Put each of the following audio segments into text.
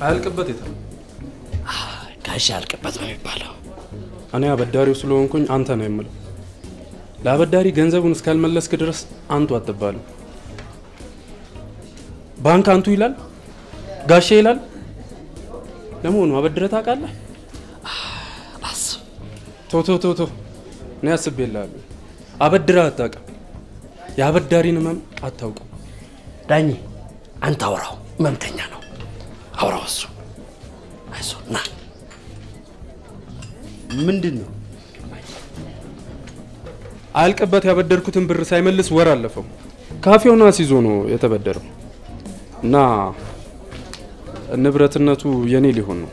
አያልቅበት የታል? ጋሽ ያልቅበት ነው የሚባለው። እኔ አበዳሪው ስለሆንኩኝ አንተ ነው የምለው። ለአበዳሪ ገንዘቡን እስካልመለስክ ድረስ አንቱ አትባልም። ባንክ አንቱ ይላል፣ ጋሼ ይላል። ለመሆኑ አበድረህ ታውቃለህ? አስብ ቶ ቶ ቶ ቶ እኔ አስቤልሃለሁ። አበድረህ አታውቅም። የአበዳሪን ህመም አታውቅም። ዳኜ አንተ አውራው፣ ህመምተኛ ነው። አውራው እሱ። አይዞህ ና ምንድን ነው አያልቅበት ያበደርኩትን ብር ሳይመልስ ወር አለፈው። ካፌውን አስይዞ ነው የተበደረው እና ንብረትነቱ የኔ ሊሆን ነው።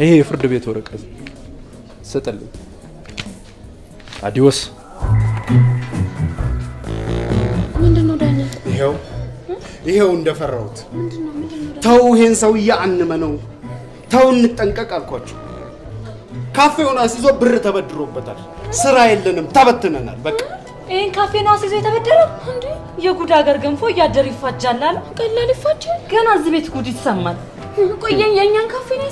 ይሄ የፍርድ ቤት ወረቀት ስጥልኝ። አዲዮስ ምንድን ነው ዳኛ? ይኸው ይኸው እንደፈራሁት ተው ይሄን ሰውዬ አንመነው ተው እንጠንቀቅ አልኳችሁ ካፌውን አስይዞ ብር ተበድሮበታል ስራ የለንም ተበትነናል በቃ ይህን ካፌ ነው አስይዞ የተበደረው እንዴ? የጉድ ሀገር ገንፎ እያደር ይፋጃል አለ። ቀላል ይፋጃል። ገና እዚህ ቤት ጉድ ይሰማል። ቆየኝ የእኛን ካፌ ነው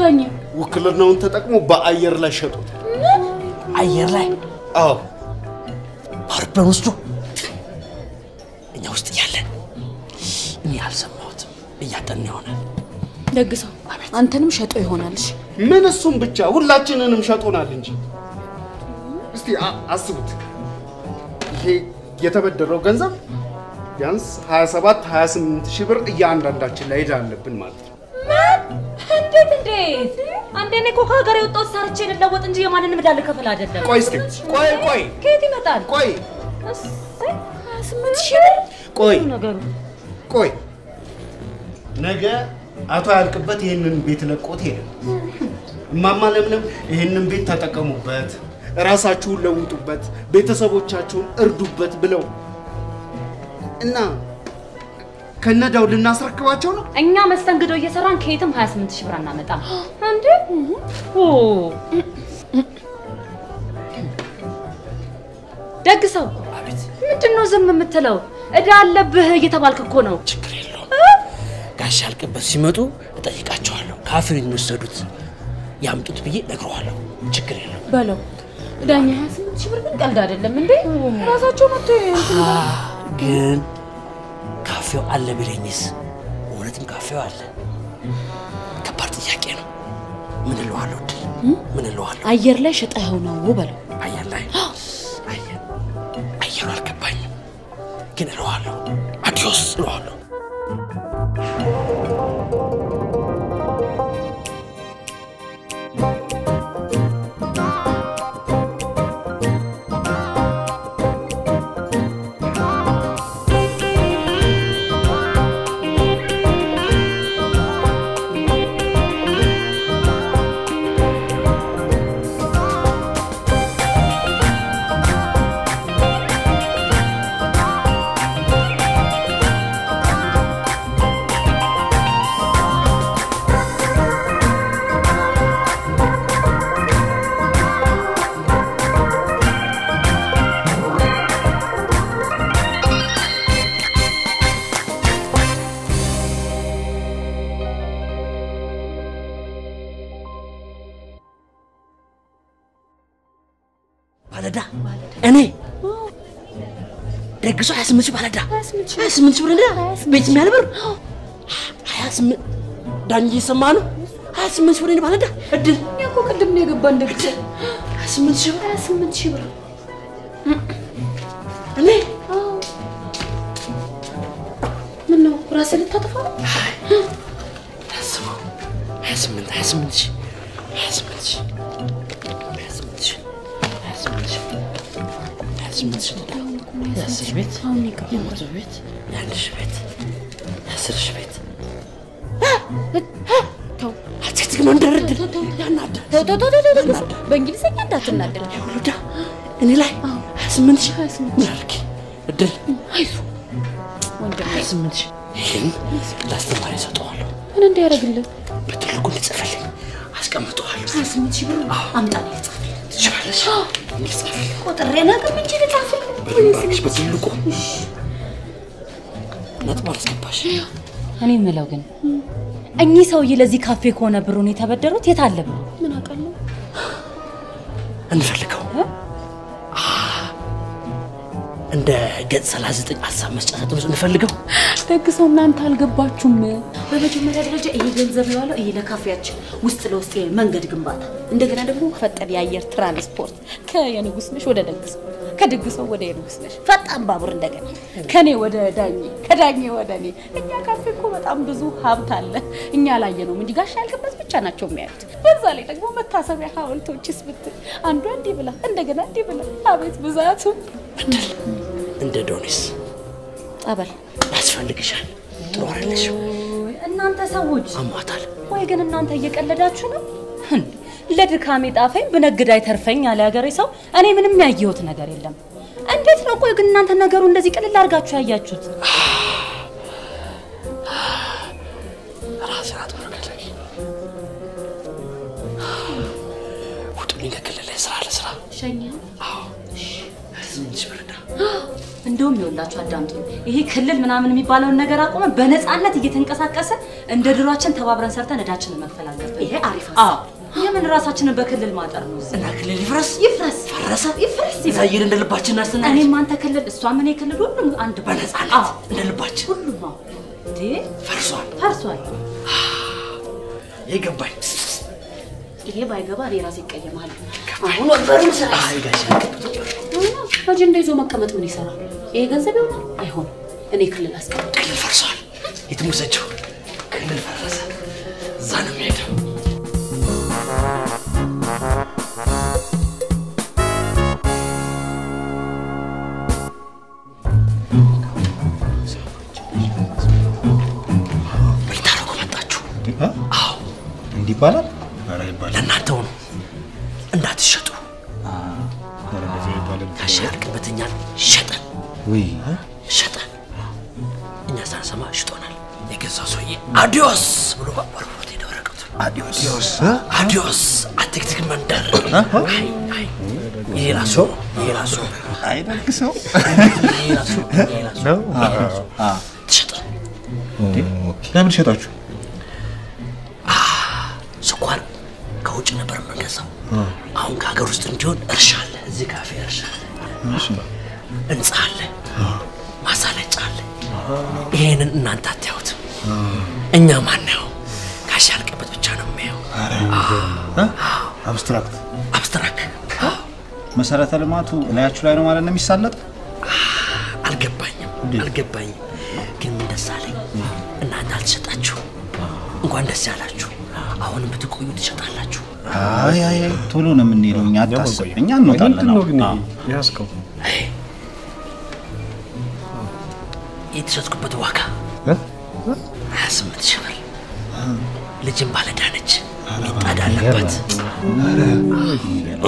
ዳኛ። ውክልናውን ተጠቅሞ በአየር ላይ ሸጡት አየር ላይ አዎ በአውሮፕላን ወስዶ እኛ ውስጥ እያለን እኔ አልሰማሁትም። እያጠን ይሆናል። ደግሰው። አንተንም ሸጦ ይሆናል። እሺ። ምን እሱም ብቻ ሁላችንንም ሸጦናል እንጂ። እስቲ አ- አስቡት። ይሄ የተበደረው ገንዘብ ቢያንስ 27 28 ሺህ ብር እያንዳንዳችን ላይ ዕዳ አለብን ማለት ነው። እንዴት እንዴት? አንዴ እኔ እኮ ከሀገር የወጣሁት ሰርቼ ልለወጥ እንጂ የማንንም ዕዳ ልከፍል አይደለም። ቆይ እስቲ ቆይ ቆይ። ከየት ይመጣል? ቆይ። ቆይ ነገሩ። ቆይ። ነገ አቶ ያልቅበት ይህንን ቤት ለቆት ሄደ። እማማ ለምለም ይህንን ቤት ተጠቀሙበት ራሳችሁን ለውጡበት ቤተሰቦቻችሁን እርዱበት ብለው እና ከነዳው ልናስረክባቸው ነው? እኛ መስተንግዶ እየሰራን ከየትም 28 ሺህ ብር አናመጣም። እንዴ? ኦ! ደግ ሰው። አቤት! ምንድን ነው ዝም የምትለው? ዕዳ አለብህ እየተባልክ እኮ ነው። ችግር የለውም። ጋሽ ያልቅበት ሲመጡ እጠይቃቸዋለሁ። ካፌን የሚወሰዱት ያምጡት ብዬ ነግረዋለሁ። ችግር የለውም። በለው ዳኛ። ሀያ ስምንት ሺህ ብር ግን ቀልድ አይደለም እንዴ? ራሳቸው መጥቶ ግን ካፌው አለ ቢለኝስ? እውነትም ካፌው አለ? ከባድ ጥያቄ ነው። ምን እለዋለሁ? ድል ምን እለዋለሁ? አየር ላይ ሸጠኸው ነው በለው። አየር ላይ አየሩ አልገባኝም፣ ግን እለዋለሁ። አዲዮስ እለዋለሁ። ደግሶ 28 ሺህ ባለዳ 28 ሺህ ብር ዕዳ ቤት የሚያህል ብር 28 ዳኝ እየሰማ ነው። 28 ሺህ ብር ባለዳ እድል እኮ ቅድም ነው የገባን ደግሰ 28 ሺህ ብር ሀያ ስምንት ሺህ ብር እኔ ምን ነው ራስህ ልታጠፋ ነው? አስበው 28 28 ሺህ 28 ሺህ 28 ሺህ 28 ሺህ 28 ሺህ ዕዳ የአስር ቤት የመቶ ቤት የአንድ ሺህ ቤት የአስር ሺህ ቤት ተው! አትክትክ መንደርድር ያናዳል በእንግሊዝኛ እንዳትናደድ። ሁሉ ዕዳ እኔ ላይ 28 ስምንት ሺህ ምን? እድል! አይዞህ ወንድሜ! ሀያ ስምንት ሺህ! ይህን ለአስተማሪ እሰጠዋለሁ። ምን እንዲያደርግልን በትልቁ እንዲጽፍልኝ አስቀምጠዋለሁ። ሀያ ስምንት ሺህ ብር? አምጣ ነው እንዲጽፍልኝ ቁጥሬ ነገር እንጂ ልጻፍልኝ በደንብ አድርግሽ በትልቁ ነጥብ አላስገባሽ። እኔ የምለው ግን እኚህ ሰውዬ ለዚህ ካፌ ከሆነ ብሩን የተበደሩት የት አለ ብሩ? ምን አውቃለሁ እንፈልገው እንደ ገጽ 39 ሀሳብ መስጫ ሳጥን ውስጥ እንፈልገው። ደግ ሰው እናንተ አልገባችሁም በመጀመሪያ ደረጃ ይሄ ገንዘብ የዋለው ይሄ ለካፌያችን ውስጥ ለውስጥ መንገድ ግንባታ፣ እንደገና ደግሞ ፈጠን የአየር ትራንስፖርት ከየንጉስ ነሽ ወደ ደግሰው፣ ከድግሰው ወደ የንጉስ ነሽ ፈጣን ባቡር፣ እንደገና ከኔ ወደ ዳኜ፣ ከዳኜ ወደ እኔ። እኛ ካፌ እኮ በጣም ብዙ ሀብት አለ። እኛ አላየነውም እንጂ ጋሽ ያልክበት ብቻ ናቸው የሚያዩት። በዛ ላይ ደግሞ መታሰቢያ ሐውልቶችስ ብትል አንዷ እንዲህ ብላ እንደገና እንዲህ ብላ፣ አቤት ብዛቱ። እንደ ዶኒስ ጠበል ያስፈልግሻል። ጥሩ እናንተ ሰዎች አሟታል። ወይ ግን እናንተ እየቀለዳችሁ ነው? ለድካሜ ጣፈኝ ብነግድ አይተርፈኝ አለ ያገሬ ሰው። እኔ ምንም ያየሁት ነገር የለም። እንዴት ነው ቆይ ግን እናንተ ነገሩ እንደዚህ ቅልል አድርጋችሁ ያያችሁት? ራስን አትመረከለኝ። ውጡልኝ ከክልል ላይ ስራ ለስራ ሸኛ እንደውም ይኸውላችሁ አዳምጡ። ይሄ ክልል ምናምን የሚባለውን ነገር አቁመን በነፃነት እየተንቀሳቀስን እንደ ድሯችን ተባብረን ሰርተን እዳችንን መክፈል አለብን። ይሄ አሪፍ አዎ። የምን ራሳችንን በክልል ማጠር ነው? እና ክልል ይፍረስ። ይፍረስ። ፈረሰ? ይፍረስ። እየሄድን እንደ ልባችን እናስተናግድ እኔም አንተ ክልል እሷም እኔ ክልል ሁሉም አንድ በነፃነት እንደ ልባችን። ሁሉም አዎ። እንዴ? ፈርሷል። ፈርሷል። የገባኝ። ይሄ ባይገባ እኔ ራሴ ይቀየማል። አሁን ወንበሩን ስራ። አይ ጋሽ ይዞ መቀመጥ ምን ይሰራል ይሄ ገንዘብ ይሆናል አይሆንም እኔ ክልል አስቀምጥ ክልል ፈርሷል። የትም ውሰጂው። ክልል ፈረሰ። እዛ ነው የሚሄደው። ምን ልታደርጉ መጣችሁ? አዎ እንዲህ ይባላል? ኧረ ይባላል። ለእናንተው ነው። እንዳትሸጡ። ያልክበት እኛን ሸጠን ውይ! ሸጠን እኛ ሳንሰማ ሽጦናል። የገዛው ሰውዬ አዲዮስ ብሎ ወርውሮት ሄደ ወረቀቱን። አዲዮስ? አዲዮስ! አትክትክ መንደር። አይ አይ። የሌላ ሰው የሌላ ሰው አይደግ ሰው ነው፣ ተሸጠን። ለምን ሸጣችሁ? ስኳር ከውጭ ነበር የምንገዛው። አሁን ከሀገር ውስጥ እንዲሆን እርሻ አለ። እዚህ ካፌ እርሻ አለ፣ ህንፃ አለ፣ ማሳለጫ አለ። ይሄንን እናንተ አታዩትም፣ እኛ ማናየው። ጋሽ ያልቅበት ብቻ ነው የሚያየው። አብስትራክት አብስትራክት መሰረተ ልማቱ እላያችሁ ላይ ነው ማለት ነው የሚሳለጥ? አልገባኝም አልገባኝም። ግን ምን ደስ አለኝ፣ እናንተ አልተሸጣችሁ። እንኳን ደስ ያላችሁ። አሁንም ብትቆዩ ትሸጣላችሁ። አይ አይ አይ፣ ቶሎ ነው የምንሄደው። እኛ አታስብ፣ እኛ እንወጣለን። ነው ግን አዎ። የተሸጥኩበት ዋጋ ሀያ ስምንት ሺህ ብር። ልጅም ባለዕዳ ነች፣ ሚጣድ አለባት።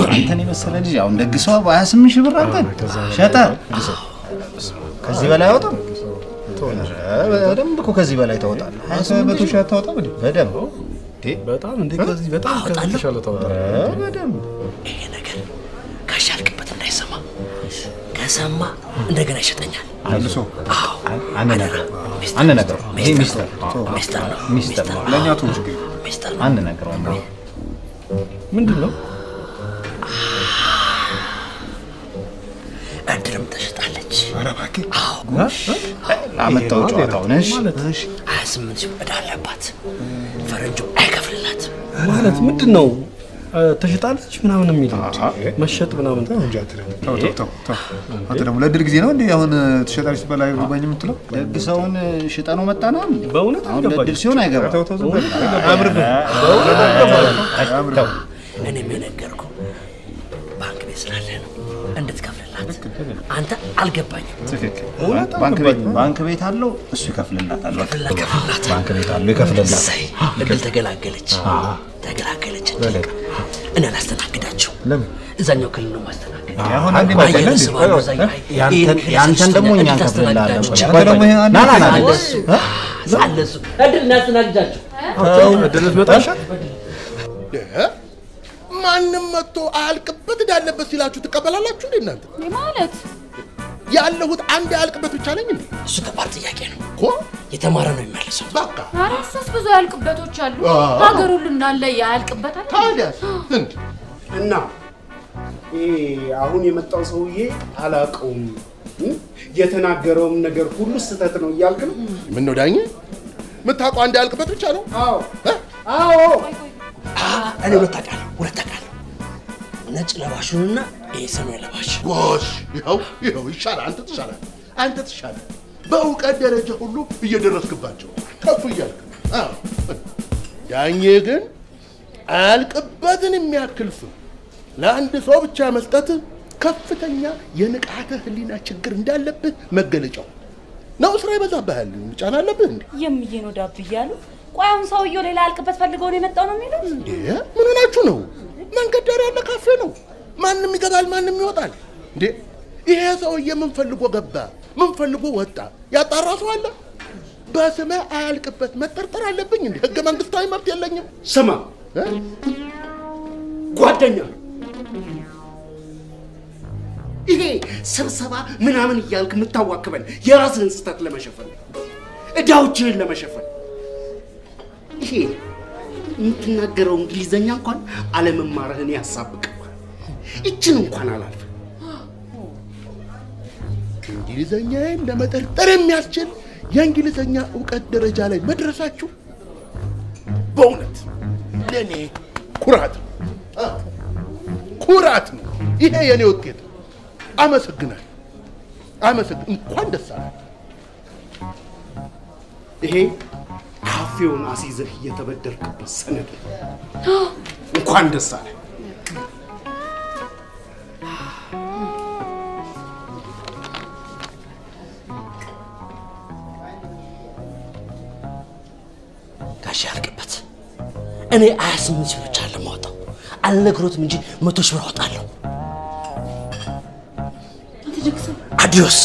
አንተን የመሰለ ልጅ አሁን ደግሰው በ28 ሺህ ብር አንተን ሸጠ። ከዚህ በላይ አወጣም። በደንብ እኮ ከዚህ በላይ ታወጣለህ። ሀያ ስምንት መቶ ሺህ አታወጣም እንዴ? በደንብ በጣም እንዴ ከዚህ በጣም ከዚህ አወጣለሁ። የተሻለ ታወጣለህ። ኧረ በደንብ ከሰማ እንደገና ይሸጠኛል። መልሶ አዎ አንነግረው ሚስጥር አንነግረው። ይሄ ሚስጥር ሚስጥር ነው፣ ሚስጥር ነው። ለእኛ ተው ችግር ሚስጥር ነው። አንነግረውም። ምንድን ነው እድልም ተሸጣለች። ኧረ እባክህ አመጣው ጨዋታውን። እሺ ሀያ ስምንት ሺህ ዕዳ አለባት። ፈረንጁ አይከፍልላትም። ማለት ምንድን ነው? እ፣ ተሽጣለች ምናምን የሚል መሸጥ ምናምን ተው ተው ተው ተው። አንተ ደግሞ ለእድል ጊዜ ነው እንዴ አሁን ትሸጣለች ሲባል አይገባኝ የምትለው? ደግ ሰውን ሽጠ ነው መጣ ነው። በእውነት ለእድል ሲሆን አይገባም። ተው ተው ዝም በል። ተው። እኔም የነገርኩ ባንክ ቤት ስላለ ነው እንድትከፍልላት። አንተ አልገባኝም። ትክክል። ባንክ ቤት ባንክ ቤት አለው እሱ ይከፍልላታል። ባንክ ቤት አለው ይከፍልላታል። እድል ተገላገለች፣ ተገላገለች። እኔ አላስተናግዳቸው። ለምን? እዛኛው ክልል ነው አሁን አንዴ ያንተን- ያንተን ደግሞ እኛ ደግሞ ና ና ና እሱ እድል እናስተናግዳቸው። እድል ማንም መጥቶ አያልቅበት እንዳለበት ሲላችሁ ትቀበላላችሁ እንዴ እናንተ? ማለት ያለሁት አንድ አያልቅበት ብቻ ነኝ እንዴ? እሱ ከባድ ጥያቄ ነው። እኮ የተማረ ነው የሚመልሰው። በቃ ኧረ እሱስ ብዙ ያልቅበቶች አሉ። አዎ። ሀገር ሁሉ እንዳለ ያልቅበታል። ታዲያስ እንዴ እና ይሄ አሁን የመጣው ሰውዬ አላውቀውም? የተናገረውም ነገር ሁሉ ስህተት ነው እያልክ ነው? ምን ነው ዳኜ? የምታውቀው አንድ አያልቅበት ብቻ ነው? አዎ እ? አዎ እኔ ሁለት አውቃለሁ፣ ሁለት አውቃለሁ። ነጭ ለባሹንና ይሄ ለባሽ ጎሽ ይኸው ይኸው ይሻላል። አንተ ትሻላል፣ አንተ ትሻላል። በእውቀት ደረጃ ሁሉ እየደረስክባቸው ከፍ እያልክ አዎ። ዳኜ ግን አያልቅበትን የሚያክል ስም ለአንድ ሰው ብቻ መስጠት ከፍተኛ የንቃተ ህሊና ችግር እንዳለብህ መገለጫው ነው። ስራ ይበዛብሃል። ጫና አለብህ እንዴ? የምዬ ነው ዳብ እያሉ ቆይ አሁን ሰውየው ሌላ ያልቅበት ፈልገው ነው የመጣው ነው የሚሉት? ምን ሆናችሁ ነው? መንገድ ዳር ያለ ካፌ ነው። ማንም ይገባል፣ ማንም ይወጣል። እንዴ ይሄ ሰውዬ ምን ፈልጎ ገባ? ምን ፈልጎ ወጣ? ያጣራ ሰው አለ? በስመ አያልቅበት መጠርጠር አለብኝ እንዴ? ህገ መንግስታዊ መብት የለኝም? ስማ እ? ጓደኛ ይሄ ስብሰባ ምናምን እያልክ የምታዋክበን የራስህን ስህተት ለመሸፈን እዳዎችህን ለመሸፈን ይሄ የምትናገረው እንግሊዘኛ እንኳን አለመማርህን ያሳብቅባል። ይችን እንኳን አላልፍ እንግሊዘኛዬን ለመጠርጠር የሚያስችል የእንግሊዘኛ እውቀት ደረጃ ላይ መድረሳችሁ በእውነት ለእኔ ኩራት ነው። ኩራት ነው። ይሄ የእኔ ውጤት ነው። አመሰግናለሁ። አመሰግን እንኳን ደስ አለ። ይሄ ካፌውን አስይዘህ እየተበደርክበት ሰነድ ነው። እንኳን ደስ አለ። ጋሽ ያልቅበት እኔ ሀያ ስምንት ሺህ ብቻ ለማውጣው አልነግሮትም እንጂ መቶ ሺህ ብር አወጣለሁ። አዲዮስ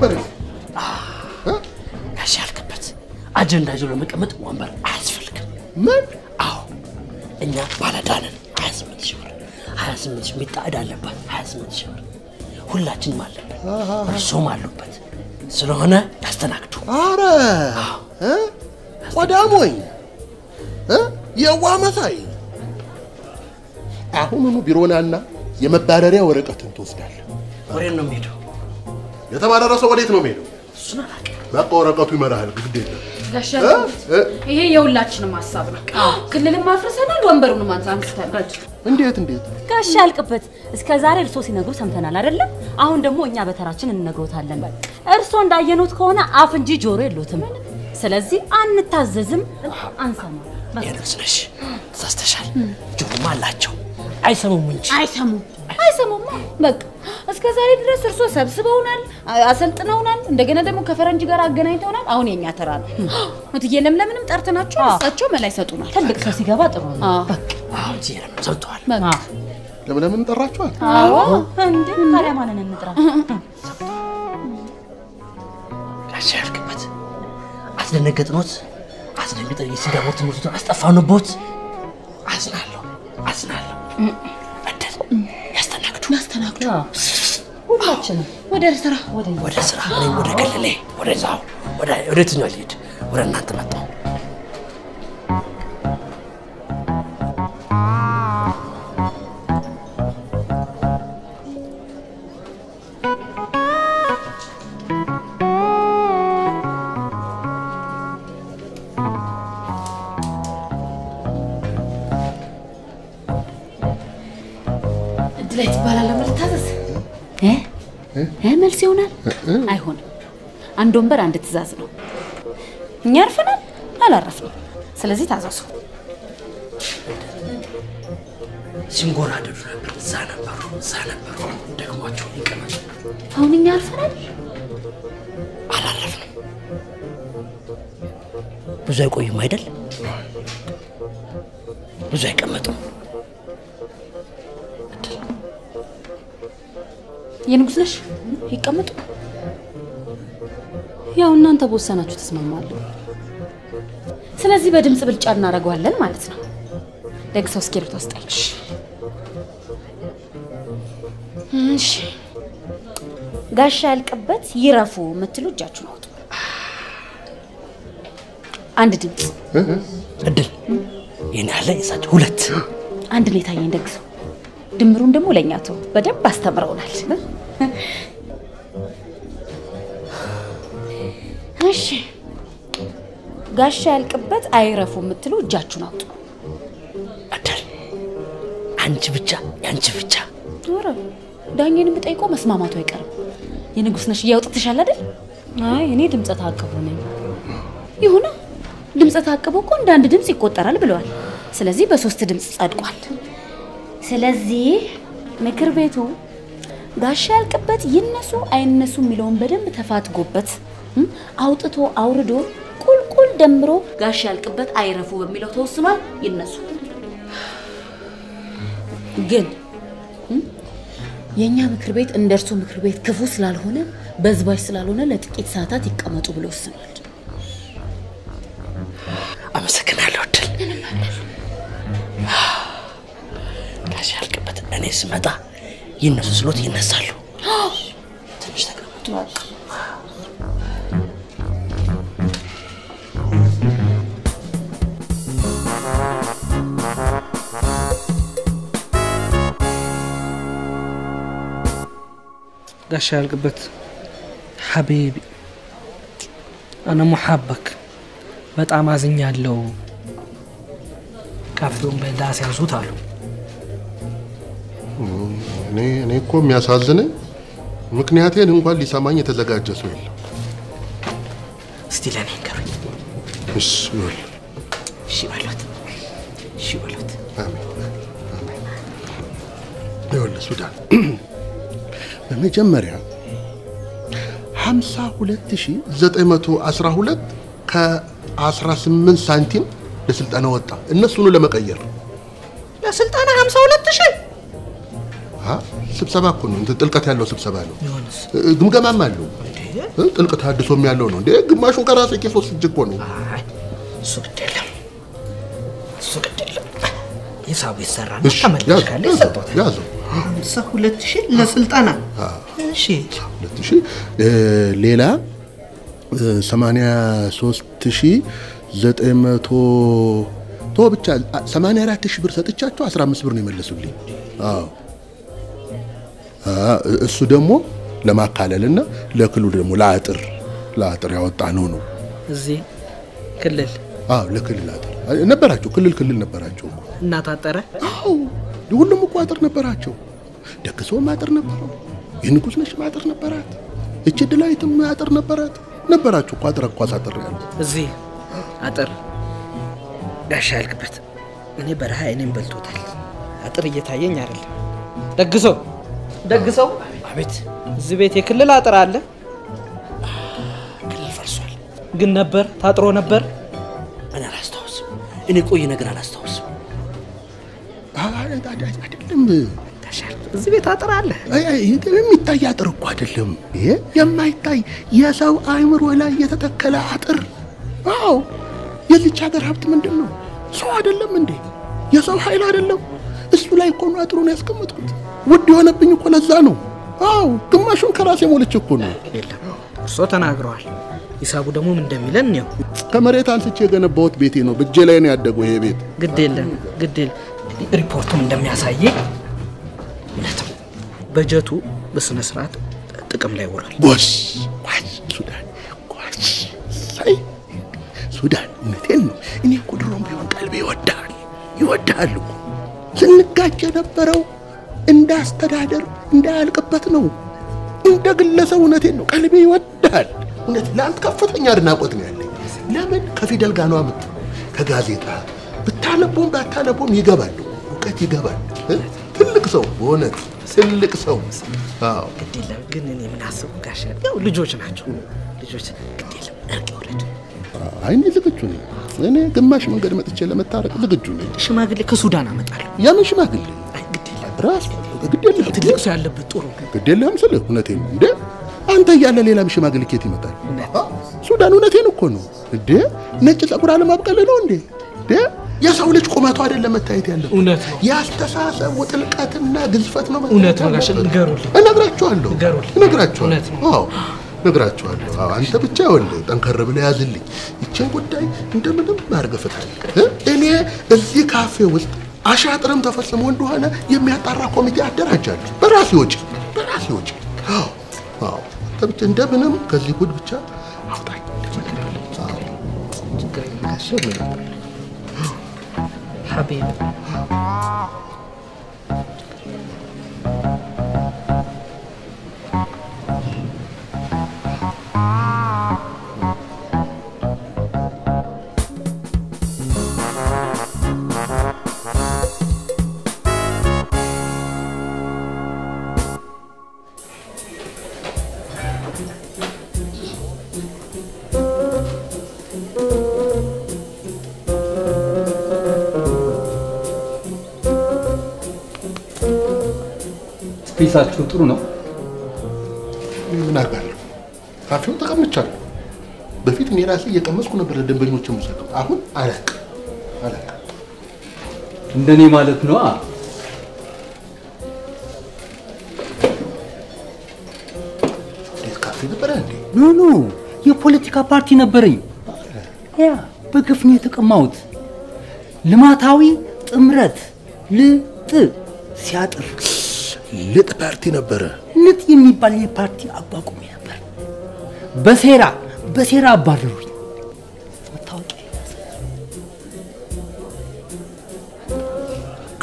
ወንበር ጋሽ ያልቅበት አጀንዳ ይዞ ለመቀመጥ ወንበር አያስፈልግም። ምን? አዎ እኛ ባለዳንን 28 ሺህ ብር 28 ሺህ ሚጣ ዕዳ አለባት 28 ሺህ ብር። ሁላችንም አለበት እርሶም አሉበት። ስለሆነ ያስተናግዱ። አረ! እ? የዋህ መሳይ! አሁኑኑ ቢሮናና የመባረሪያ ወረቀትን ትወስዳለህ። ወሬን ነው የሚሄደው የተባረረ ሰው ወዴት ነው የሚሄደው? እሱን አላውቅም በቃ ወረቀቱ ይመራሃል። ግድ የለም ጋሻ? ይሄ የሁላችንም ሀሳብ ነው። ክልልም አፍርሰናል፣ ወንበሩንም አንስተናል። እንዴት እንዴት ጋሽ ያልቅበት እስከ ዛሬ እርሶ ሲነግሩ ሰምተናል አይደለም? አሁን ደግሞ እኛ በተራችን እንነግሮታለን። እርሶ እንዳየኑት ከሆነ አፍ እንጂ ጆሮ የሉትም። ስለዚህ አንታዘዝም፣ አንሰማ። የንጉስ ነሽ ተሳስተሻል ጆሮማ አላቸው አይሰሙም እንጂ አይሰሙም አይሰሙማ። በቃ እስከ ዛሬ ድረስ እርሶ ሰብስበውናል፣ አሰልጥነውናል፣ እንደገና ደግሞ ከፈረንጅ ጋር አገናኝተውናል። አሁን የኛ ተራ ነው። እትዬ ለምለምንም ጠርተናቸው አዎ። እሳቸው መላ ይሰጡናል። ትልቅ ሰው ሲገባ ጥሩ ነው። አዎ። አሁን ዜለም ሰምተዋል በቃ ለምለምን ጠራችኋል? አዎ እንዴ ታዲያ ማንን እንጥራ? ጋሻ ያልክበት አስደነገጥኖት አስደንግጠ የስጋሞ ትምህርቱን አስጠፋንቦት አዝናለሁ አዝናለሁ ያስተናግዱ። ሁላችንም ወደ ስራ። ወደ ወደ ስራ። እኔም ወደ ክልሌ ወደዛው። ወደ ወደትኛው ልሂድ? ወደ እናንተ መጣሁ መልታዘዝ እ እ መልስ ይሆናል አይሆንም። አንድ ወንበር አንድ ትእዛዝ ነው። እኛ አርፈናል አላረፍንም። ስለዚህ ታዘዙ። ሲንጎራደዱ ነበር። እዛ ነበሩ፣ እዛ ነበሩ። ደግሟቸው ይቀመጡ። አሁን እኛ አርፈናል። አላረፍንም። ብዙ አይቆዩም አይደል? ብዙ አይቀመጡም። የንጉስ ነሽ ይቀመጡ። ያው እናንተ በወሰናችሁ ተስማማለሁ። ስለዚህ በድምፅ ብልጫ እናደርገዋለን ማለት ነው። ደግ ሰው እስክሪብቶ ስጠኝ። እሺ ጋሻ ያልቅበት ይረፉ የምትሉ እጃችሁን አውጡ። አንድ ድምፅ እድል ይህን ያለ የሳቸው ሁለት አንድ ነው የታየኝ። ደግ ሰው ድምሩን ደግሞ ለእኛ ተው፣ በደንብ አስተምረውናል። እሺ ጋሻ ያልቅበት አይረፉ የምትሉ እጃችሁን አውጡ። እድል አንቺ ብቻ ያንቺ ብቻ ኧረ ዳኛን የምጠይቀው መስማማቱ አይቀርም። የንጉስ ነሽ እያውጥትሻል አይደል? አይ እኔ ድምፀ ተአቅቦ ነኝ። ይሁና ድምፀ ተአቅቦ እኮ እንደ አንድ ድምፅ ይቆጠራል ብለዋል። ስለዚህ በሶስት ድምፅ ጸድቋል። ስለዚህ ምክር ቤቱ ጋሻ ያልቅበት ይነሱ አይነሱ የሚለውን በደንብ ተፋትጎበት አውጥቶ አውርዶ ቁልቁል ደምሮ ጋሻ ያልቅበት አይረፉ በሚለው ተወስኗል። ይነሱ ግን የእኛ ምክር ቤት እንደ እርሶ ምክር ቤት ክፉ ስላልሆነ በዝባዥ ስላልሆነ ለጥቂት ሰዓታት ይቀመጡ ብሎ ወስኗል። አመሰግናለሁ እድል። ጋሽ ያልቅበት እኔ ስመጣ ይነሱ ስሎት ይነሳሉ። ትንሽ ተቀመጡ። ጋሻ ያልቅበት ሐቢቢ አነ ሙሐበክ በጣም አዝኛለሁ። ካፌውን በዳስ ያዙት አሉ። እኔ እኔ እኮ የሚያሳዝነኝ ምክንያቴን እንኳን ሊሰማኝ የተዘጋጀ ሰው የለም። እስቲ ለእኔ ንገሩኝ። እሺ ይኸውልህ፣ እሺ በሉት፣ እሺ አሜን። ይኸውልህ ሱዳን በመጀመሪያ 52912 ከ18 ሳንቲም ለስልጠና ወጣ። እነሱኑ ለመቀየር ለስልጠና 52 ሺህ አ ስብሰባ እኮ ነው። ጥልቀት ያለው ስብሰባ ነው። ግምገማም አለው። ጥልቀት አድሶም ያለው ነው እንዴ። ግማሹን ከራሴ ኬስ ወስጄ እኮ ነው። እሱ ግድ የለም፣ እሱ ግድ የለም። ሂሳቡ ይሰራና ያዘው፣ ካለ ሃምሳ ሁለት ሺህ ለስልጠና እሺ ሁለት ሺህ ሌላ እ፣ 83900 ቶ ብቻ 84 ሺህ ብር ሰጥቻቸው 15 ብር ነው የመለሱልኝ። አዎ እሱ ደግሞ ለማካለልና ለክልሉ ደግሞ ለአጥር ለአጥር ያወጣ ነው ነው። እዚህ ክልል አዎ ለክልል አጥር ነበራቸው። ክልል ክልል ነበራቸው እኮ። እናታጠረ አዎ ሁሉም እኮ አጥር ነበራቸው። ደግሰውም አጥር ነበረው። የንጉሥ ነሽም አጥር ነበራት። እች ድላዊትም አጥር ነበራት። ነበራቸው እኮ አጥር እኮ አሳጥር ያሉ እዚህ አጥር ጋሻ ያልቅበት እኔ በረሃ እኔም በልቶታል። አጥር እየታየኝ አይደለም። ደግሰው ደግሰው አቤት እዚህ ቤት የክልል አጥር አለ ክልል ፈርሷል። ግን ነበር ታጥሮ ነበር። እኔ አላስታውስም። እኔ ቆይ ነገር አላስታውስም። አይደለም። እዚህ ቤት አጥር አለ። የሚታይ አጥር እኮ አይደለም። ይሄ የማይታይ የሰው አእምሮ ላይ የተተከለ አጥር። አዎ የዚች ሀገር ሀብት ምንድን ነው? ሰው አይደለም እንዴ? የሰው ኃይል አይደለም? እሱ ላይ እኮ ነው አጥሩን ያስቀመጥኩት። ውድ የሆነብኝ እኮ ለዛ ነው። አዎ ግማሹን ከራሴ ሞልቼ እኮ ነው። የለም እርሶ ተናግረዋል። ሂሳቡ ደግሞ ምን እንደሚለን ነው። ከመሬት አንስቼ የገነባሁት ቤቴ ነው። በእጄ ላይ ነው ያደገው ይሄ ቤት። ግድ የለም ግድ የለም። ሪፖርቱም እንደሚያሳየኝ እውነትም በጀቱ በስነ ስርዓት ጥቅም ላይ ውሏል። ጎሽ ጓሽ ሱዳን ጓሽ ሳይ ሱዳን እውነቴን ነው። እኔ እኮ ድሮም ቢሆን ቀልቤ ይወዳል ይወዳል እኮ ስንጋጭ የነበረው እንደ አስተዳደር እንዳያልቅበት ነው። እንደ ግለሰብ እውነቴን ነው ቀልቤ ይወዳል። እውነት ለአንተ ከፍተኛ አድናቆት ነው ያለኝ። ለምን ከፊደል ጋር ነው የምት ከጋዜጣ ብታነቦም ባታነቦም ይገባል፣ እውቀት ይገባል።? ትልቅ ሰው በእውነት ትልቅ ሰው። አዎ ግድ የለም ግን እኔ ምን አስቡ ጋሻ፣ ያው ልጆች ናቸው ልጆች። ግድ የለም እርቅ ይውረድ። አይ እኔ ዝግጁ ነኝ። እኔ ግማሽ መንገድ መጥቼ ለመታረቅ ዝግጁ ነኝ። ሽማግሌ ከሱዳን አመጣለሁ። የምን ሽማግሌ ራስ ግድ የለህም ትልቅ ሰው ያለበት ጥሩ የለህም ስልህ እውነቴን ነው እንዴ? አንተ እያለ ሌላም ሽማግሌ ኬት ይመጣል? ሱዳን እውነቴን እኮ ነው እንዴ? ነጭ ጸጉር አለማብቀል ነው እንዴ? እንዴ? የሰው ልጅ ቁመቱ አይደለም መታየት ያለው እውነት ነው። የአስተሳሰቡ ጥልቀትና ግዝፈት ነው እውነት ነው። ያለበት። ንገሩልኝ። እነግራቸዋለሁ እነግራቸዋለሁ አዎ እነግራቸዋለሁ አዎ አንተ ብቻ ይኸውልህ ጠንከር ብለህ ያዝልኝ። ይችን ጉዳይ እንደምንም አድርገህ ፍታልኝ? እኔ እዚህ ካፌ ውስጥ አሻጥርም ተፈጽሞ እንደሆነ የሚያጣራ ኮሚቴ አደራጃለሁ በራሴ ወጪ በራሴ ወጪ። እንደምንም ከዚህ ጉድ ብቻ አውጣኝ። ሀቢብ ስፔሳችሁ ጥሩ ነው። ምን አውቃለሁ ካፌው ተቀምቻለሁ በፊት እኔ ራሴ እየቀመስኩ ነበር ለደንበኞች የምሰጠው አሁን አላውቅም አላውቅም እንደኔ ማለት ነው። ካፌ ነበረ እንዴ no no የፖለቲካ ፓርቲ ነበረኝ። ያ በግፍ ነው የተቀማሁት። ልማታዊ ጥምረት ልጥ ሲያጥር ልጥ ፓርቲ ነበረ ልጥ የሚባል የፓርቲ አቋቁሜ ነበር። በሴራ በሴራ አባረሩኝ። መታወቂያ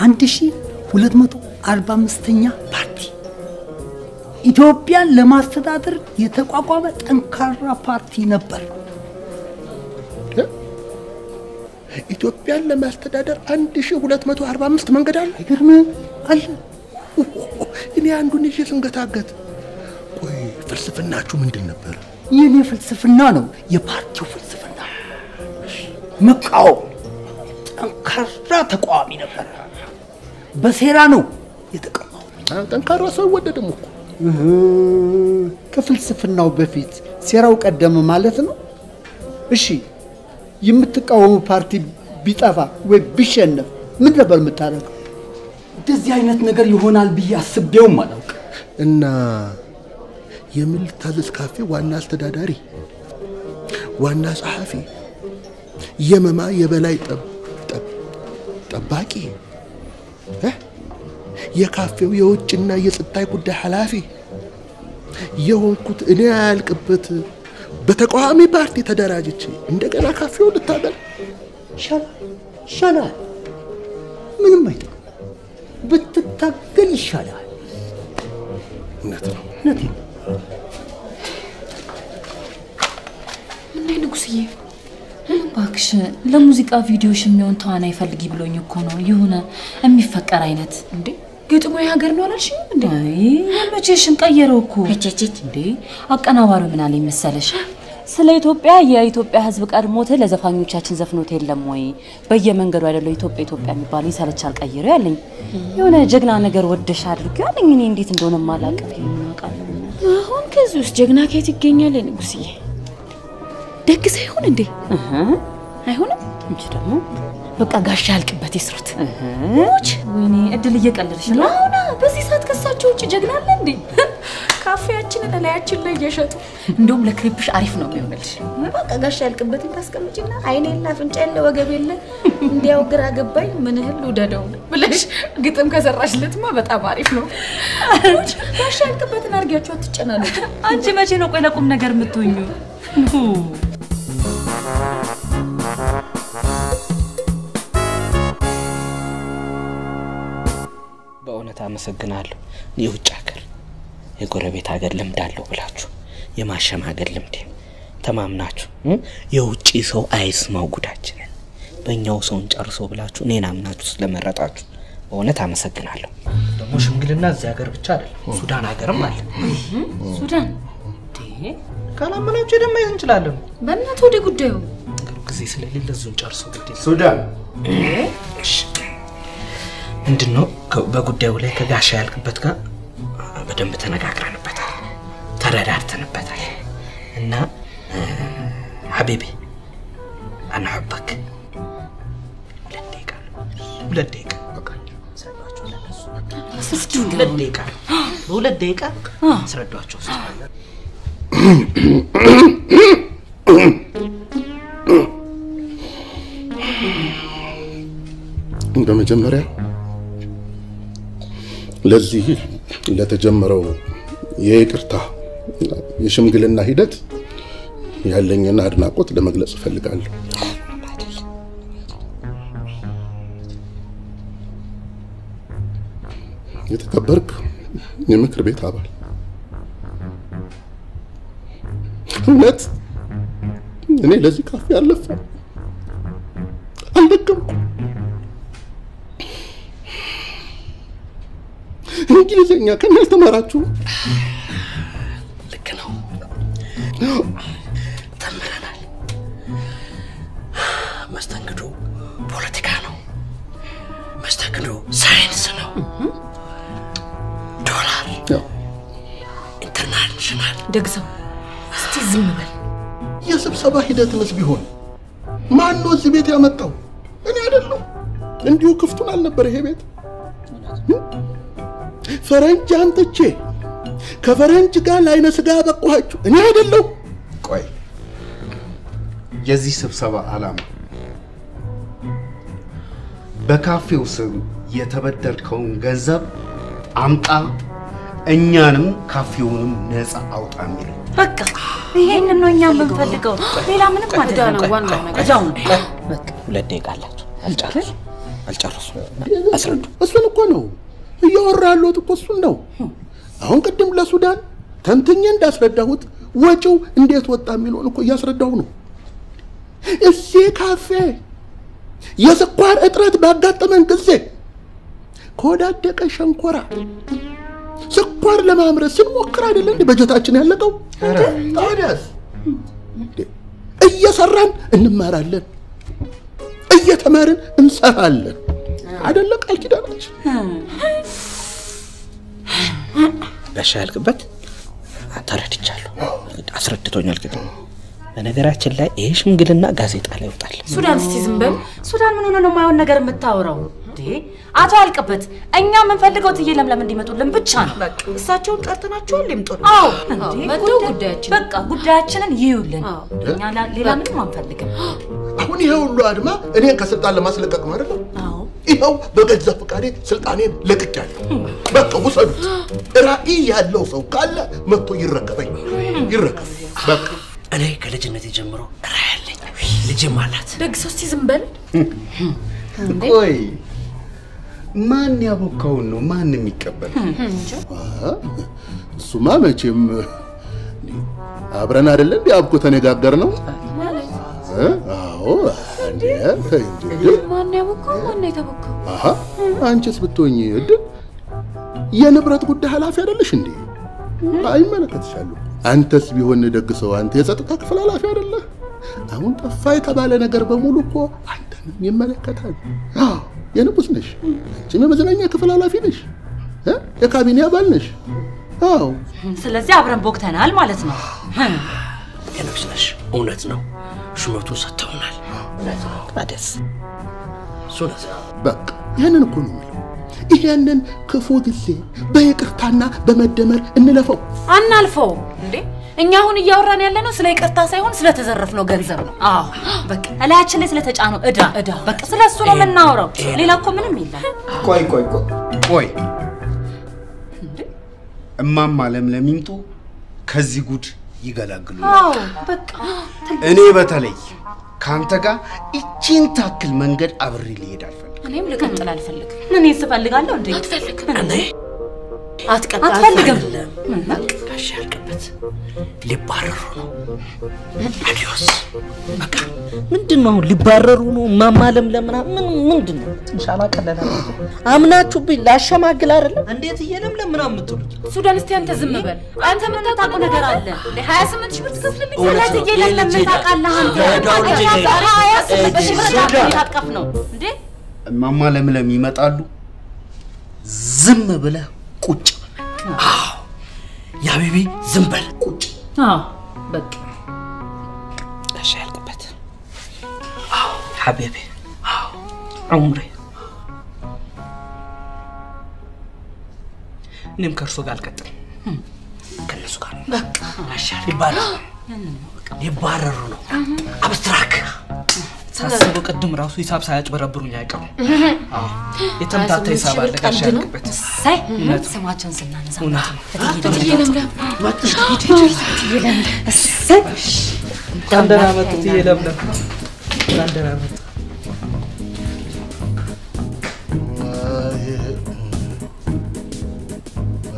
አንድ ሺ ሁለት መቶ አርባ አምስተኛ ፓርቲ ኢትዮጵያን ለማስተዳደር የተቋቋመ ጠንካራ ፓርቲ ነበር። ኢትዮጵያን ለማስተዳደር 1245 መንገድ አለ አይገርም አለ እኔ አንዱን ይዤ ስንገታገት። ቆይ ፍልስፍናችሁ ምንድን ነበር? የኔ ፍልስፍና ነው የፓርቲው ፍልስፍና። መቃወም። ጠንካራ ተቃዋሚ ነበር በሴራ ነው የተቀማው። ጠንካራ ሰው ወደደም እኮ። ከፍልስፍናው በፊት ሴራው ቀደመ ማለት ነው። እሺ የምትቃወሙ ፓርቲ ቢጠፋ ወይ ቢሸነፍ ምን ነበር የምታደርገው? እንደዚህ አይነት ነገር ይሆናል ብዬ አስቤውም አላውቅም። እና የምን ልታዘዝ ካፌ ዋና አስተዳዳሪ ዋና ጸሐፊ የመማ የበላይ ጠባቂ እ? የካፌው የውጭና የጽታይ ጉዳይ ኃላፊ የሆንኩት እኔ ያልቅበት በተቃዋሚ ፓርቲ ተደራጅቼ እንደገና ካፌው ልታገል ይሻላል ይሻላል ምንም አይጠቅም ብትታገል ይሻላል እውነት ነው እውነቴን ነው። ምነው ንጉስዬ? እባክሽ ለሙዚቃ ቪዲዮሽ የሚሆን ተዋናይ ፈልጊ ብሎኝ እኮ ነው። የሆነ የሚፈቀር አይነት እንዴ ግጥሙ የሀገር ነው አላልሽም እንዴ? አይ የመቼሽን ቀየረው እኮ ቸቸች እንዴ። አቀናባሪው ምን አለኝ መሰለሽ? ስለ ኢትዮጵያ የኢትዮጵያ ሕዝብ ቀድሞት ለዘፋኞቻችን ዘፍኖት የለም ወይ? በየመንገዱ አይደለው ኢትዮጵያ ኢትዮጵያ የሚባለው ይሰለቻል ቀይረው ያለኝ የሆነ ጀግና ነገር ወደሽ አድርጊው ያለኝ። እኔ እንዴት እንደሆነ የምናውቃለሁ አሁን ከዚህ ውስጥ ጀግና ከየት ይገኛል ንጉስዬ? ደግ ሳይሆን እንዴ አይሆንም እንጂ ደግሞ በቃ ጋሻ ያልቅበት ይስሩት። ሞች ወይኔ እድል እየቀለድሽ ነው። አሁና በዚህ ሰዓት ከሳቸው ውጭ ጀግና አለ እንዴ? ካፌያችንን እላያችን ላይ እየሸጡ እንደውም ለክሬፕሽ አሪፍ ነው የሚሆንልሽ። በቃ ጋሻ ያልቅበትን ታስቀምጪና አይኔ የለ አፍንጫ የለ ወገብ የለ እንዲያው ግራ ገባኝ ምን እህል ውደደው ብለሽ ግጥም ከሰራሽለትማ በጣም አሪፍ ነው። ጋሻ ያልቅበትን አድርጊያችሁ አትጨናነቁ። አንቺ መቼ ነው ቆይ ለቁም ነገር የምትሆኙ? በእውነት አመሰግናለሁ። የውጭ ሀገር የጎረቤት ሀገር ልምድ አለው ብላችሁ የማሸማገል ልምድ ተማምናችሁ እ? የውጭ ሰው አይስማው ጉዳችንን በእኛው ሰውን ጨርሶ ብላችሁ እኔን አምናችሁ ስለመረጣችሁ በእውነት አመሰግናለሁ። ደግሞ ሽምግልና እዚህ ሀገር ብቻ አይደለም፣ ሱዳን ሀገርም አለ። ሱዳን ካላመናችሁ ማየት እንችላለን። በእናትህ ወደ ጉዳዩ ጊዜ ስለሌለ እዚሁን ጨርሶ ሱዳን ምንድን ነው በጉዳዩ ላይ ከጋሻ ያልክበት ጋር በደንብ ተነጋግረንበታል፣ ተረዳድተንበታል። እና ሀቢቢ አናሑበክ ሁለት በሁለት ደቂቃ አስረዷቸው። በመጀመሪያ ለዚህ ለተጀመረው የይቅርታ የሽምግልና ሂደት ያለኝን አድናቆት ለመግለጽ እፈልጋለሁ። የተከበርክ የምክር ቤት አባል እውነት እኔ ለዚህ ካፌ አለፈ አልደገምኩም። እንግሊዝኛ ከኔ አልተማራችሁ? ልክ ነው፣ ተምረናል። መስተንግዶ ፖለቲካ ነው። መስተንግዶ ሳይንስ ነው። ዶላር international ደግሰው እስቲ ዝም በል። የስብሰባ ሂደትንስ ቢሆን ማን ነው እዚህ ቤት ያመጣው? እኔ አይደለሁ። እንዲሁ ክፍቱን አልነበር ይሄ ቤት። ፈረንጅ አንጥቼ ከፈረንጅ ጋር ለአይነ ስጋ በቋችሁ እኔ አይደለሁ። ቆይ የዚህ ስብሰባ ዓላማ በካፌው ስም የተበደርከውን ገንዘብ አምጣ፣ እኛንም ካፌውንም ነፃ አውጣ የሚለው በቃ ይሄንን ነው እኛ የምንፈልገው። ሌላ ምንም አይደለም። ዋናው ነገር ሁለት ደቂቃ አላቸው። አልጨርሱ አልጨርሱ አስረዱ። እሱን እኮ ነው እያወራ ያለሁት እኮ እሱን ነው። አሁን ቅድም ለሱዳን ተንትኜ እንዳስረዳሁት ወጪው እንዴት ወጣ የሚለውን እኮ እያስረዳሁ ነው። እዚህ ካፌ የስኳር እጥረት ባጋጠመን ጊዜ ከወዳደቀ ሸንኮራ ስኳር ለማምረት ስንሞክር አይደለ እንደ በጀታችን ያለቀው? ታዲያስ እንዴ፣ እየሰራን እንማራለን፣ እየተማርን እንሰራለን። አይደለ ቃል ኪዳናችን? ጋሻ ያልክበት ተረድቻለሁ፣ አስረድቶኛል። ቅድም በነገራችን ላይ ይሄ ሽምግልና ጋዜጣ ላይ ይወጣል። ሱዳን እስቲ ዝም በል። ሱዳን ምን ሆነ ነው የማይሆን ነገር የምታወራው? እንዴ አቶ ያልቅበት፣ እኛ የምንፈልገው ትዬ ለምለም እንዲመጡልን ብቻ ነው። እሳቸውን ጠርተናቸዋል ይምጡ መጥተው ጉዳያችን በቃ ጉዳያችንን ይዩልን። እኛ ሌላ ምንም አንፈልግም። አሁን ይሄ ሁሉ አድማ እኔን ከስልጣን ለማስለቀቅ ነው አይደለም? ይኸው በገዛ ፈቃዴ ስልጣኔን ለቅቄያለሁ። በቃ ውሰዱት። ራዕይ ያለው ሰው ካለ መጥቶ ይረከበኝ፣ ይረከብ። በቃ እኔ ከልጅነት ጀምሮ ራዕይ አለኝ፣ ልጅም አላት። ደግ ሰው እስቲ ዝም በል። ቆይ ማን ያቦካውን ነው ማን የሚቀበል? እሱማ መቼም አብረን አይደለ እንዲ አብኮ ተነጋገር ነው። አዎ እንዴ ተይ እንጂ ማን ያቦካው? የተቦካው? አንቺስ ብትሆኚ እድል የንብረት ጉዳይ ኃላፊ አይደለሽ እንዴ? አይመለከትሻሉ። አንተስ ቢሆን ደግ ሰው አንተ የጸጥታ ክፍል ኃላፊ አይደለህ? አሁን ጠፋ የተባለ ነገር በሙሉ እኮ አንተንም ይመለከታል። አዎ የንጉስ ነሽ፣ አንቺም የመዝናኛ ክፍል ኃላፊ ነሽ፣ እ? የካቢኔ አባል ነሽ። አዎ ስለዚህ አብረን ቦክተናል ማለት ነው። የንጉስ ነሽ፣ እውነት ነው። ሹመቱን ሰጥተውናል። ታዲያስ እሱ እውነት ነው። በቃ ይህንን እኮ ነው የሚለው። ይሄንን ክፉ ጊዜ በይቅርታና በመደመር እንለፈው። አናልፈው እንዴ እኛ አሁን እያወራን ያለ ነው ስለ ይቅርታ ሳይሆን ስለተዘረፍነው ገንዘብ ነው። አዎ በቃ እላያችን ላይ ስለተጫነው እዳ እዳ በቃ ስለ እሱ ነው የምናወራው። ሌላ እኮ ምንም የለም። ቆይ ቆይ ቆይ ቆይ እማማ ለምለም ይምጡ ከዚህ ጉድ ይገላግሉ። አዎ በቃ እኔ በተለይ ከአንተ ጋር ይቺን ታክል መንገድ አብሬ ሊሄድ አልፈልግም። እኔም ልቀጥል አልፈልግም። እኔ ስፈልጋለሁ እንዴ? አትፈልግም። እኔ አትፈልግም። ጋሽ ያልቅበት ሊባረሩ ነው። አዲዮስ በቃ ምንድን ነው አሁን ሊባረሩ ነው? እማማ ለምለም ምናምን ምን ምንድን ነው? ትንሽ አላቀለለ አምናችሁብኝ ላሸማግል አይደለም እንዴት እየለምለም ምናምን የምትሉት ሱዳን፣ እስቲ አንተ ዝም በል። አንተ የምታውቀው ነገር አለ። ሀያ ስምንት ሺህ ብር ትከፍልልኝ እውነት ነው። ስለዚህ የለም ምን ታውቃለህ አንተ? ሀያ ስምንት ሺህ ብር ታቀፍ ነው እንዴ? እማማ ለምለም ይመጣሉ። ዝም ብለህ ቁጭ አዎ የአቤቤ ዝም በል። ቁጭ። አዎ በቃ። ጋሽ ያልቅበት ሐቢቤ ዑምሬ። እኔም ከእርሶ ጋር አልቀጥልም። ከእነሱ ጋር ነው። በቃ። ጋሽ ሊባረሩ ሊባረሩ ነው። አብስትራክ ሳስበው ቅድም ራሱ ሂሳብ ሳያጭበረብሩኝ አይቀሩም። አዎ፣ የተምታታ ሂሳብ አለ ጋሽ ያልቅበት። ሳይ እውነት ነው። ስማቸውን ስናነሳ እውነት ነው። እትዬ ለምለም እትዬ ለምለም እሰይ እንኳን ደህና መጡ እትዬ ለምለም። እንኳን ደህና መጡ።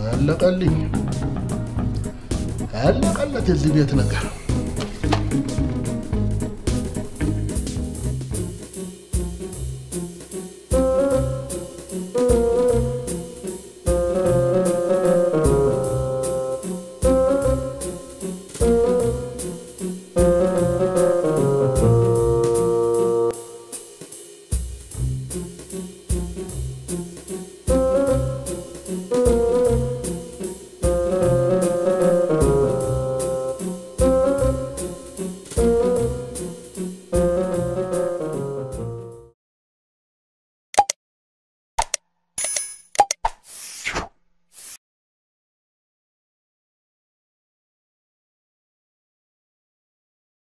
አለቀልኝ አለቀለት የዚህ ቤት ነገር